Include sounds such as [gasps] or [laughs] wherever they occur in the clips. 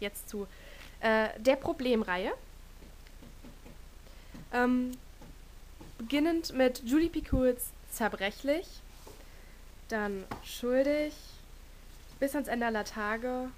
jetzt zu äh, der Problemreihe. Ähm, beginnend mit Julie Picoults Zerbrechlich, dann Schuldig, Bis ans Ende aller Tage,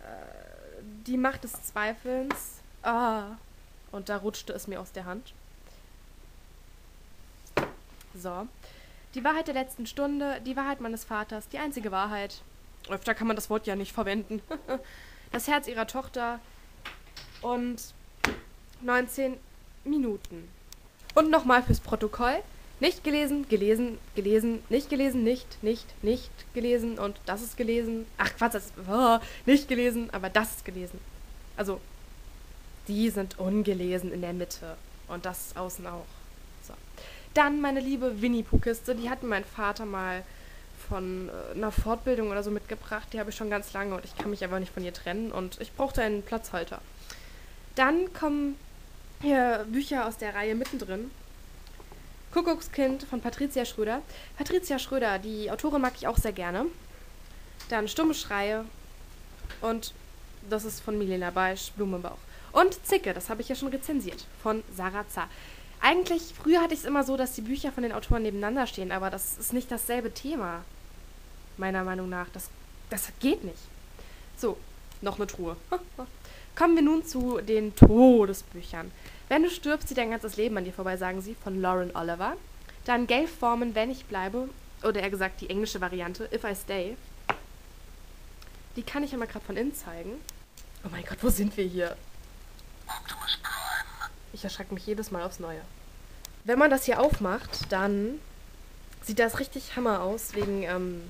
äh, Die Macht des Zweifelns, ah, und da rutschte es mir aus der Hand. So. Die Wahrheit der letzten Stunde, die Wahrheit meines Vaters, die einzige Wahrheit. Öfter kann man das Wort ja nicht verwenden. [laughs] das Herz ihrer Tochter und 19 Minuten. Und nochmal fürs Protokoll. Nicht gelesen, gelesen, gelesen, nicht gelesen, nicht, nicht, nicht gelesen und das ist gelesen. Ach Quatsch, das ist oh, nicht gelesen, aber das ist gelesen. Also, die sind ungelesen in der Mitte und das außen auch. So. Dann meine liebe Winnie-Pooh-Kiste, die hat mein Vater mal von äh, einer Fortbildung oder so mitgebracht. Die habe ich schon ganz lange und ich kann mich aber nicht von ihr trennen und ich brauchte einen Platzhalter. Dann kommen hier Bücher aus der Reihe mittendrin. Kuckuckskind von Patricia Schröder. Patricia Schröder, die Autorin mag ich auch sehr gerne. Dann Stumme Schreie und das ist von Milena Beisch, Blumenbauch. Und Zicke, das habe ich ja schon rezensiert, von Sarah Zah. Eigentlich, früher hatte ich es immer so, dass die Bücher von den Autoren nebeneinander stehen, aber das ist nicht dasselbe Thema meiner Meinung nach. Das, das geht nicht. So, noch eine Truhe. [laughs] Kommen wir nun zu den Todesbüchern. Wenn du stirbst, zieht dein ganzes Leben an dir vorbei, sagen sie, von Lauren Oliver. Dann Gail Forman, Wenn ich bleibe, oder eher gesagt die englische Variante, If I Stay. Die kann ich ja mal gerade von innen zeigen. Oh mein Gott, wo sind wir hier? Ich erschrecke mich jedes Mal aufs Neue. Wenn man das hier aufmacht, dann sieht das richtig Hammer aus, wegen ähm,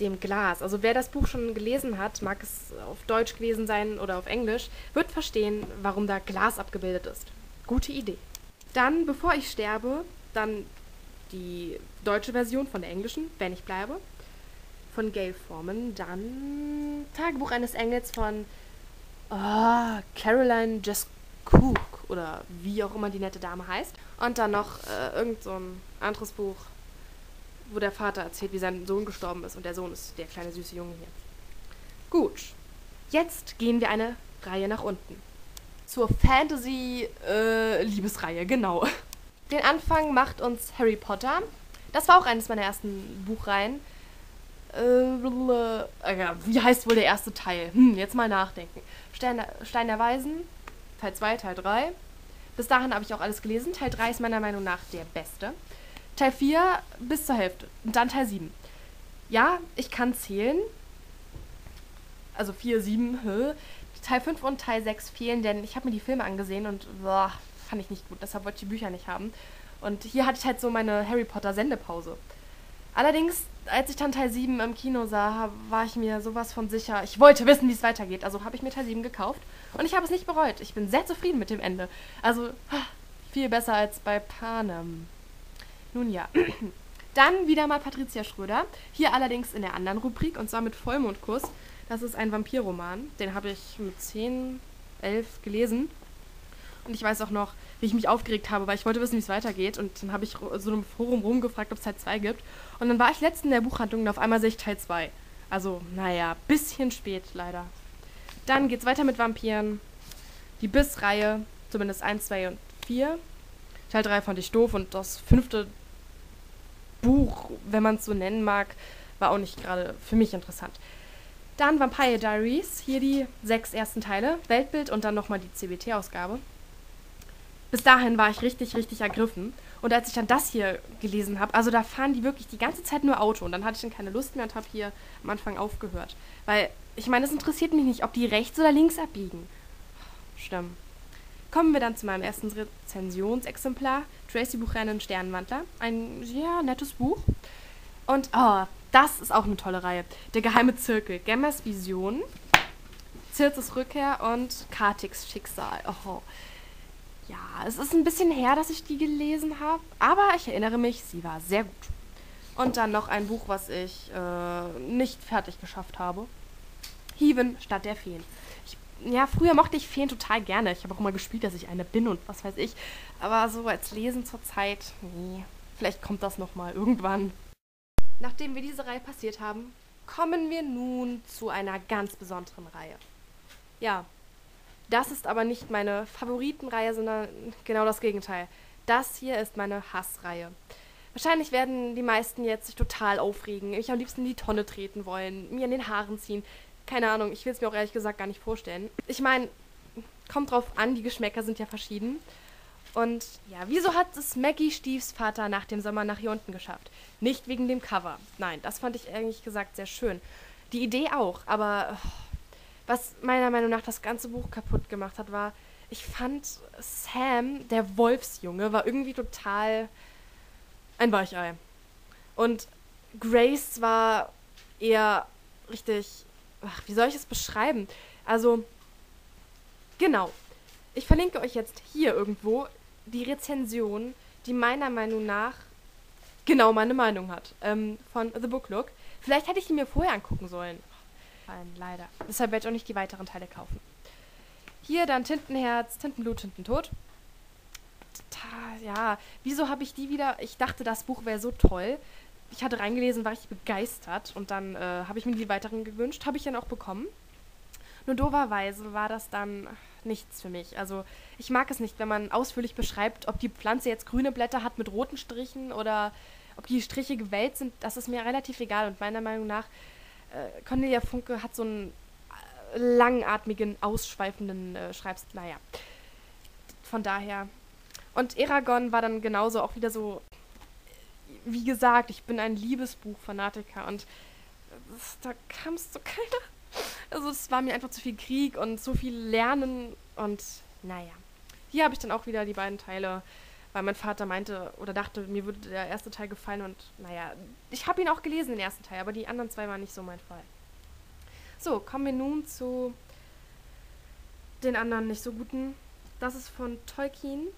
dem Glas. Also wer das Buch schon gelesen hat, mag es auf Deutsch gewesen sein oder auf Englisch, wird verstehen, warum da Glas abgebildet ist. Gute Idee. Dann, bevor ich sterbe, dann die deutsche Version von der englischen, wenn ich bleibe, von Gail Forman. Dann Tagebuch eines Engels von oh, Caroline Just Cook oder wie auch immer die nette Dame heißt. Und dann noch äh, irgend so ein anderes Buch wo der Vater erzählt, wie sein Sohn gestorben ist und der Sohn ist der kleine süße Junge hier. Gut, jetzt gehen wir eine Reihe nach unten. Zur Fantasy-Liebesreihe, äh, genau. Den Anfang macht uns Harry Potter. Das war auch eines meiner ersten Buchreihen. Äh, äh, wie heißt wohl der erste Teil? Hm, jetzt mal nachdenken. Stein, Stein der Weisen, Teil 2, Teil 3. Bis dahin habe ich auch alles gelesen. Teil 3 ist meiner Meinung nach der beste. Teil 4 bis zur Hälfte. Und dann Teil 7. Ja, ich kann zählen. Also 4, 7, hö. Teil 5 und Teil 6 fehlen, denn ich habe mir die Filme angesehen und boah, fand ich nicht gut. Deshalb wollte ich die Bücher nicht haben. Und hier hatte ich halt so meine Harry Potter Sendepause. Allerdings, als ich dann Teil 7 im Kino sah, war ich mir sowas von sicher. Ich wollte wissen, wie es weitergeht. Also habe ich mir Teil 7 gekauft und ich habe es nicht bereut. Ich bin sehr zufrieden mit dem Ende. Also viel besser als bei Panem. Nun ja. [clears throat] Dann wieder mal Patricia Schröder. Hier allerdings in der anderen Rubrik und zwar mit Vollmondkuss. Das ist ein Vampirroman. Den habe ich mit 10, 11 gelesen. Und ich weiß auch noch, wie ich mich aufgeregt habe, weil ich wollte wissen, wie es weitergeht. Und dann habe ich so einem Forum rumgefragt, ob es Teil 2 gibt. Und dann war ich letztens in der Buchhandlung und auf einmal sehe ich Teil 2. Also, naja, bisschen spät leider. Dann geht's weiter mit Vampiren. Die Biss-Reihe, zumindest 1, 2 und 4. Teil 3 fand ich doof und das fünfte Buch, wenn man es so nennen mag, war auch nicht gerade für mich interessant. Dann Vampire Diaries, hier die sechs ersten Teile, Weltbild und dann nochmal die CBT-Ausgabe. Bis dahin war ich richtig, richtig ergriffen. Und als ich dann das hier gelesen habe, also da fahren die wirklich die ganze Zeit nur Auto. Und dann hatte ich dann keine Lust mehr und habe hier am Anfang aufgehört. Weil, ich meine, es interessiert mich nicht, ob die rechts oder links abbiegen. Stimmt. Kommen wir dann zu meinem ersten Rezensionsexemplar. Tracy Buchanan Sternenwandler. Ein sehr nettes Buch. Und oh, das ist auch eine tolle Reihe. Der geheime Zirkel. Gemmers Vision. Zirzes Rückkehr und Kartiks Schicksal. Oh. Ja, es ist ein bisschen her, dass ich die gelesen habe, aber ich erinnere mich, sie war sehr gut. Und dann noch ein Buch, was ich äh, nicht fertig geschafft habe. Hieven statt der Feen ja, früher mochte ich Feen total gerne. Ich habe auch immer gespielt, dass ich eine bin und was weiß ich. Aber so als Lesen zur Zeit, nee. Vielleicht kommt das nochmal irgendwann. Nachdem wir diese Reihe passiert haben, kommen wir nun zu einer ganz besonderen Reihe. Ja, das ist aber nicht meine Favoritenreihe, sondern genau das Gegenteil. Das hier ist meine Hassreihe. Wahrscheinlich werden die meisten jetzt sich total aufregen, mich am liebsten in die Tonne treten wollen, mir an den Haaren ziehen. Keine Ahnung, ich will es mir auch ehrlich gesagt gar nicht vorstellen. Ich meine, kommt drauf an, die Geschmäcker sind ja verschieden. Und ja, wieso hat es Maggie Steves Vater nach dem Sommer nach hier unten geschafft? Nicht wegen dem Cover. Nein, das fand ich ehrlich gesagt sehr schön. Die Idee auch, aber oh, was meiner Meinung nach das ganze Buch kaputt gemacht hat, war, ich fand Sam, der Wolfsjunge, war irgendwie total ein Weichei. Und Grace war eher richtig. Ach, wie soll ich es beschreiben? Also, genau. Ich verlinke euch jetzt hier irgendwo die Rezension, die meiner Meinung nach genau meine Meinung hat. Ähm, von The Book Look. Vielleicht hätte ich die mir vorher angucken sollen. Nein, leider. Deshalb werde ich auch nicht die weiteren Teile kaufen. Hier dann Tintenherz, Tintenblut, Tintentod. Ja, wieso habe ich die wieder? Ich dachte, das Buch wäre so toll. Ich hatte reingelesen, war ich begeistert und dann äh, habe ich mir die weiteren gewünscht. Habe ich dann auch bekommen. Nur doverweise war das dann nichts für mich. Also ich mag es nicht, wenn man ausführlich beschreibt, ob die Pflanze jetzt grüne Blätter hat mit roten Strichen oder ob die Striche gewellt sind. Das ist mir relativ egal und meiner Meinung nach äh, Cornelia Funke hat so einen äh, langatmigen, ausschweifenden äh, Schreibstil. Naja, von daher. Und Eragon war dann genauso auch wieder so, wie gesagt, ich bin ein Liebesbuch-Fanatiker und das, da kam es zu keiner. Also es war mir einfach zu viel Krieg und zu viel Lernen und naja. Hier habe ich dann auch wieder die beiden Teile weil mein Vater meinte oder dachte, mir würde der erste Teil gefallen und naja, ich habe ihn auch gelesen, den ersten Teil, aber die anderen zwei waren nicht so mein Fall. So, kommen wir nun zu den anderen nicht so guten. Das ist von Tolkien,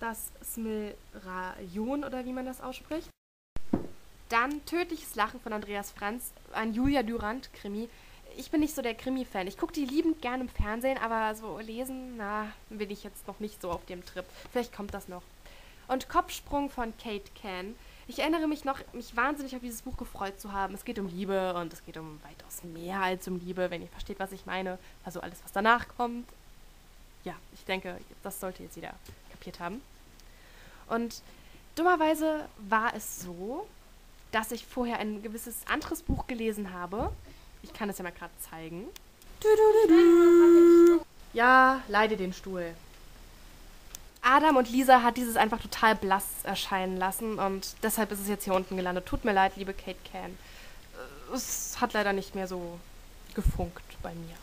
das Smilrajon oder wie man das ausspricht. Dann Tödliches Lachen von Andreas Franz, ein Julia Durand-Krimi. Ich bin nicht so der Krimi-Fan. Ich gucke die liebend gern im Fernsehen, aber so lesen, na, bin ich jetzt noch nicht so auf dem Trip. Vielleicht kommt das noch und Kopfsprung von Kate Can. Ich erinnere mich noch, mich wahnsinnig auf dieses Buch gefreut zu haben. Es geht um Liebe und es geht um weitaus mehr als um Liebe, wenn ihr versteht, was ich meine. Also alles, was danach kommt. Ja, ich denke, das sollte jetzt jeder kapiert haben. Und dummerweise war es so, dass ich vorher ein gewisses anderes Buch gelesen habe. Ich kann es ja mal gerade zeigen. Ja, leide den Stuhl. Adam und Lisa hat dieses einfach total blass erscheinen lassen und deshalb ist es jetzt hier unten gelandet. Tut mir leid, liebe Kate Can. Äh, es hat leider nicht mehr so gefunkt bei mir.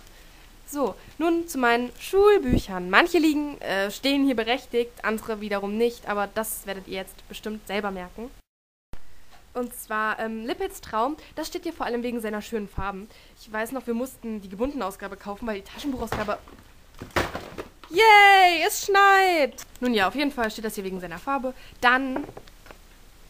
So, nun zu meinen Schulbüchern. Manche liegen, äh, stehen hier berechtigt, andere wiederum nicht, aber das werdet ihr jetzt bestimmt selber merken. Und zwar ähm, Lippets Traum, das steht hier vor allem wegen seiner schönen Farben. Ich weiß noch, wir mussten die gebundene Ausgabe kaufen, weil die Taschenbuchausgabe Yay, es schneit. Nun ja, auf jeden Fall steht das hier wegen seiner Farbe. Dann,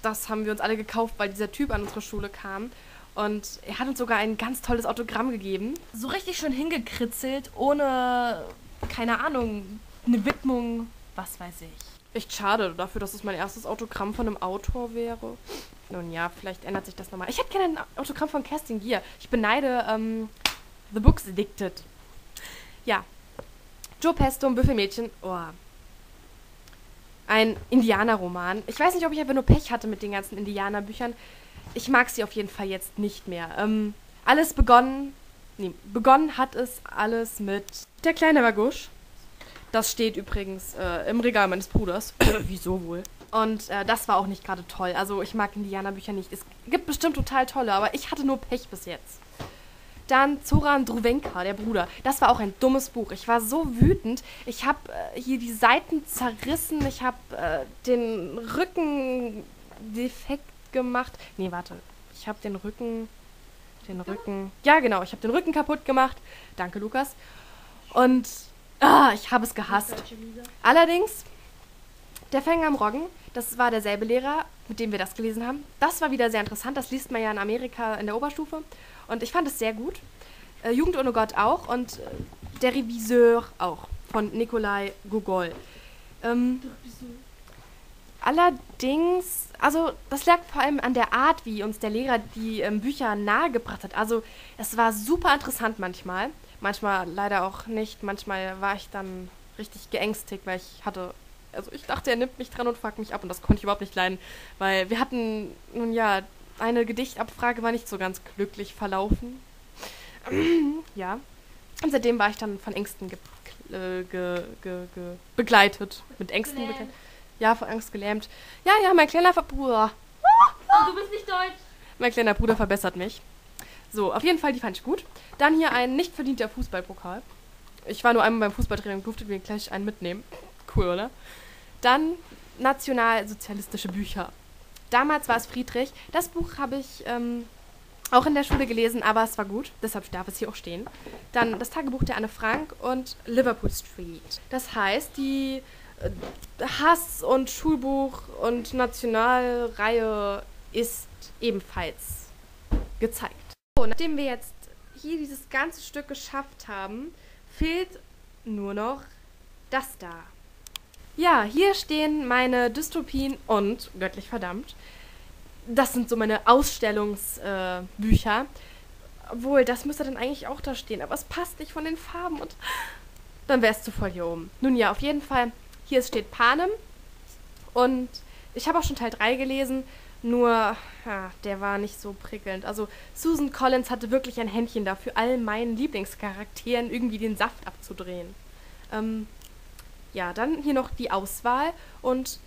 das haben wir uns alle gekauft, weil dieser Typ an unsere Schule kam. Und er hat uns sogar ein ganz tolles Autogramm gegeben. So richtig schön hingekritzelt, ohne, keine Ahnung, eine Widmung, was weiß ich. Echt schade dafür, dass es mein erstes Autogramm von einem Autor wäre. Nun ja, vielleicht ändert sich das nochmal. Ich hätte gerne ein Autogramm von Kerstin Gier. Ich beneide ähm, The Books Addicted. Ja, Joe Pesto, ein Büffelmädchen. Oh. Ein Indianerroman. Ich weiß nicht, ob ich einfach nur Pech hatte mit den ganzen Indianerbüchern. Ich mag sie auf jeden Fall jetzt nicht mehr. Ähm, alles begonnen. Nee, begonnen hat es alles mit Der kleine Wagusch. Das steht übrigens äh, im Regal meines Bruders. [clears throat] Wieso wohl? Und äh, das war auch nicht gerade toll. Also ich mag Indianerbücher nicht. Es gibt bestimmt total tolle, aber ich hatte nur Pech bis jetzt. Dann Zoran Druwenka, der Bruder. Das war auch ein dummes Buch. Ich war so wütend. Ich habe äh, hier die Seiten zerrissen. Ich habe äh, den Rücken defekt gemacht. Nee, warte. Ich habe den Rücken. Den Rücken. Ja, genau. Ich habe den Rücken kaputt gemacht. Danke, Lukas. Und ah, ich habe es gehasst. Allerdings, der Fänger am Roggen, das war derselbe Lehrer, mit dem wir das gelesen haben. Das war wieder sehr interessant. Das liest man ja in Amerika in der Oberstufe. Und ich fand es sehr gut. Äh, Jugend ohne Gott auch und äh, Der Reviseur auch von Nikolai Gogol. Ähm, Allerdings, also das lag vor allem an der Art, wie uns der Lehrer die ähm, Bücher nahegebracht hat. Also es war super interessant manchmal. Manchmal leider auch nicht. Manchmal war ich dann richtig geängstigt, weil ich hatte also ich dachte, er nimmt mich dran und fragt mich ab und das konnte ich überhaupt nicht leiden, weil wir hatten, nun ja, eine Gedichtabfrage war nicht so ganz glücklich verlaufen. [clears throat] ja. Und seitdem war ich dann von Ängsten ge ge ge begleitet. Mit Ängsten begleitet. Ja, von Angst gelähmt. Ja, ja, mein kleiner Bruder. Oh, du bist nicht deutsch. Mein kleiner Bruder verbessert mich. So, auf jeden Fall, die fand ich gut. Dann hier ein nicht verdienter Fußballpokal. Ich war nur einmal beim Fußballtraining und durfte mir gleich einen mitnehmen. Cool, oder? Dann nationalsozialistische Bücher. Damals war es Friedrich. Das Buch habe ich ähm, auch in der Schule gelesen, aber es war gut. Deshalb darf es hier auch stehen. Dann das Tagebuch der Anne Frank und Liverpool Street. Das heißt, die äh, Hass- und Schulbuch- und Nationalreihe ist ebenfalls gezeigt. So, nachdem wir jetzt hier dieses ganze Stück geschafft haben, fehlt nur noch das da. Ja, hier stehen meine Dystopien und göttlich verdammt. Das sind so meine Ausstellungsbücher. Äh, Obwohl, das müsste dann eigentlich auch da stehen, aber es passt nicht von den Farben und dann wäre es zu voll hier oben. Nun ja, auf jeden Fall, hier steht Panem und ich habe auch schon Teil 3 gelesen, nur ja, der war nicht so prickelnd. Also Susan Collins hatte wirklich ein Händchen dafür, all meinen Lieblingscharakteren irgendwie den Saft abzudrehen. Ähm, ja, dann hier noch die Auswahl und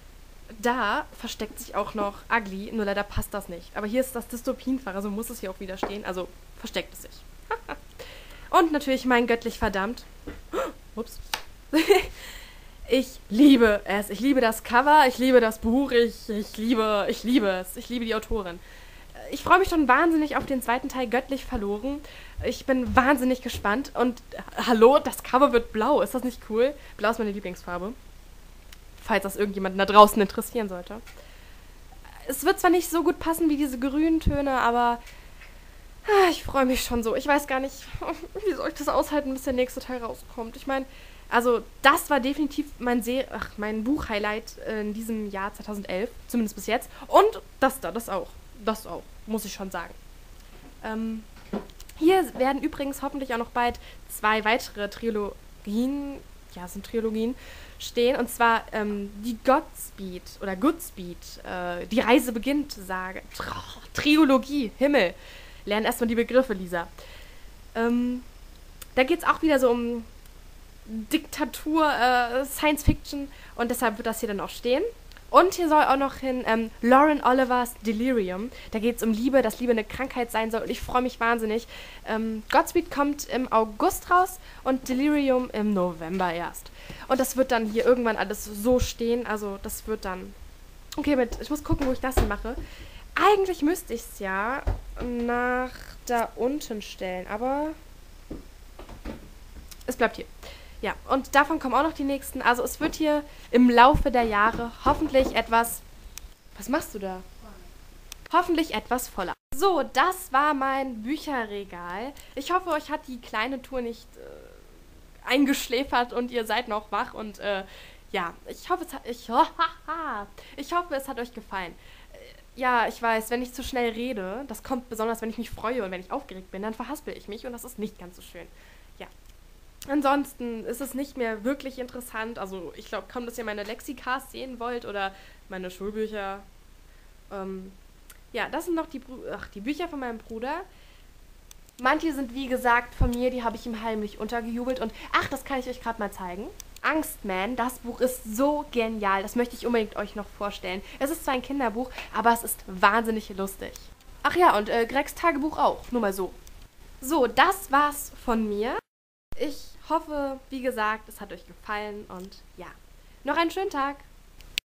da versteckt sich auch noch Ugly, nur leider passt das nicht. Aber hier ist das Dystopienfach, also muss es hier auch wieder stehen, also versteckt es sich. [laughs] und natürlich mein göttlich verdammt. [gasps] Ups. [laughs] ich liebe es. Ich liebe das Cover, ich liebe das Buch, ich, ich liebe, ich liebe es. Ich liebe die Autorin ich freue mich schon wahnsinnig auf den zweiten Teil Göttlich verloren. Ich bin wahnsinnig gespannt. Und hallo, das Cover wird blau. Ist das nicht cool? Blau ist meine Lieblingsfarbe. Falls das irgendjemanden da draußen interessieren sollte. Es wird zwar nicht so gut passen wie diese grünen Töne, aber ah, ich freue mich schon so. Ich weiß gar nicht, [laughs] wie soll ich das aushalten, bis der nächste Teil rauskommt. Ich meine, also das war definitiv mein, mein Buch-Highlight in diesem Jahr 2011, zumindest bis jetzt. Und das da, das auch. Das auch muss ich schon sagen. Ähm, hier werden übrigens hoffentlich auch noch bald zwei weitere Trilogien, ja, sind Trilogien, stehen. Und zwar ähm, die Godspeed oder Goodspeed, äh, die Reise beginnt, sage. Triologie, Himmel. Lernen erstmal die Begriffe, Lisa. Ähm, da geht es auch wieder so um Diktatur, äh, Science Fiction und deshalb wird das hier dann auch stehen. Und hier soll auch noch hin ähm, Lauren Olivers Delirium. Da geht es um Liebe, dass Liebe eine Krankheit sein soll. Und ich freue mich wahnsinnig. Ähm, Godspeed kommt im August raus und Delirium im November erst. Und das wird dann hier irgendwann alles so stehen. Also das wird dann... Okay, mit, ich muss gucken, wo ich das hin mache. Eigentlich müsste ich es ja nach da unten stellen, aber es bleibt hier. Ja, und davon kommen auch noch die nächsten. Also es wird hier im Laufe der Jahre hoffentlich etwas... Was machst du da? Hoffentlich etwas voller. So, das war mein Bücherregal. Ich hoffe, euch hat die kleine Tour nicht äh, eingeschläfert und ihr seid noch wach. Und äh, ja, ich hoffe, es hat, ich, [laughs] ich hoffe, es hat euch gefallen. Ja, ich weiß, wenn ich zu schnell rede, das kommt besonders, wenn ich mich freue und wenn ich aufgeregt bin, dann verhaspel ich mich und das ist nicht ganz so schön. Ansonsten ist es nicht mehr wirklich interessant. Also ich glaube kaum, dass ihr meine Lexikars sehen wollt oder meine Schulbücher. Ähm, ja, das sind noch die, Ach, die Bücher von meinem Bruder. Manche sind wie gesagt von mir, die habe ich ihm heimlich untergejubelt. Und ach, das kann ich euch gerade mal zeigen. Angstman, das Buch ist so genial. Das möchte ich unbedingt euch noch vorstellen. Es ist zwar ein Kinderbuch, aber es ist wahnsinnig lustig. Ach ja, und äh, Gregs Tagebuch auch. Nur mal so. So, das war's von mir. Ich hoffe, wie gesagt, es hat euch gefallen und ja, noch einen schönen Tag.